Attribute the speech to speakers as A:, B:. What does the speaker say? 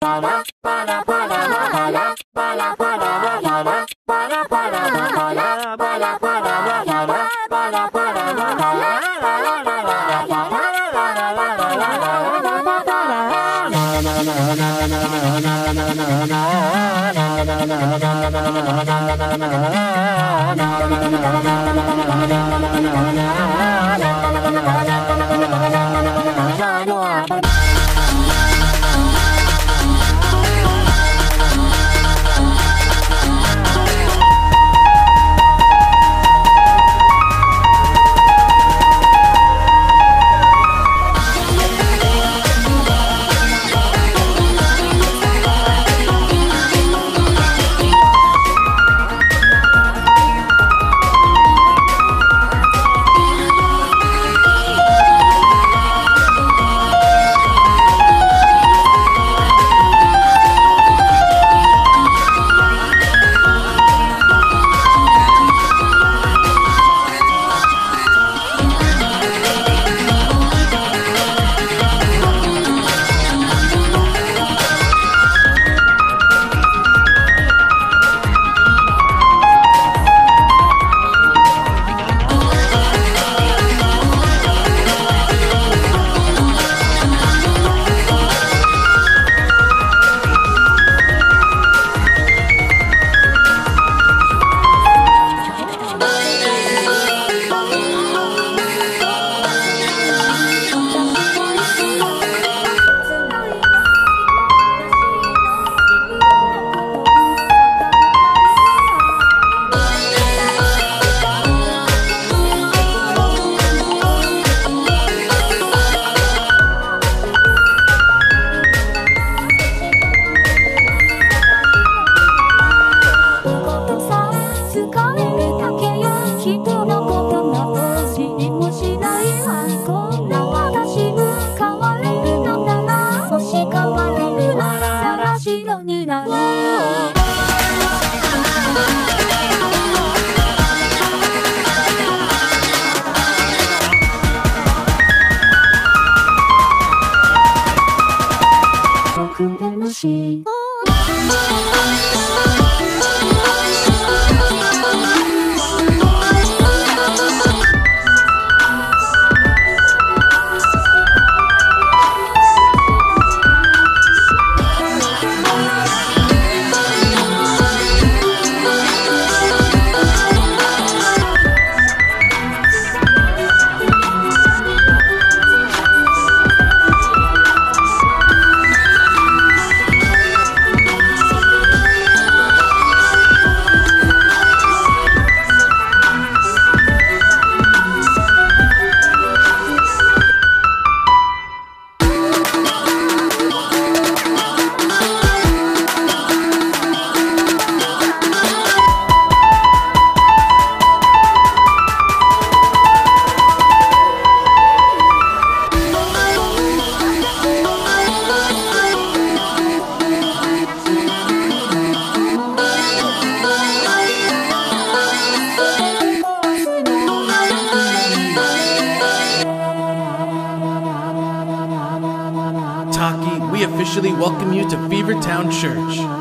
A: Bye. 나. 궁금하시.
B: Taki, we officially welcome you to Beavertown Church.